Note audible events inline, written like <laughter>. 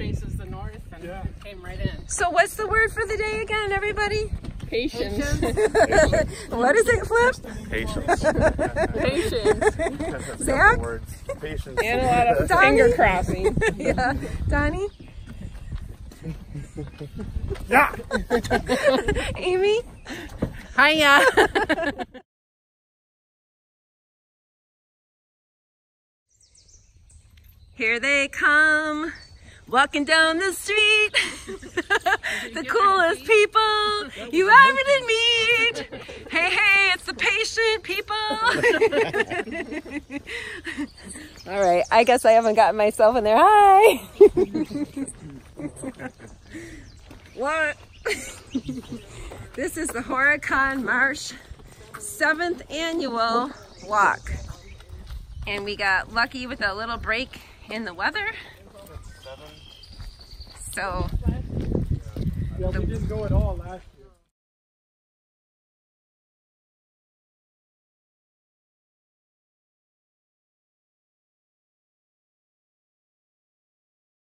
faces the north and Yeah. it came right in. So what's the word for the day again, everybody? Patience. <laughs> What is it, Flip? Patience. Patience. <laughs> Zach? words. Patience. And a lot of Donnie? finger crossing. <laughs> yeah. Donnie? Yeah. Amy? Hiya. Here they come, walking down the street. <laughs> the coolest people you ever did meet. Hey, hey, it's the patient people. <laughs> All right, I guess I haven't gotten myself in there. Hi. <laughs> what? this is the Horicon Marsh seventh annual walk. And we got lucky with a little break in the weather. So Yeah, we didn't go at all last year.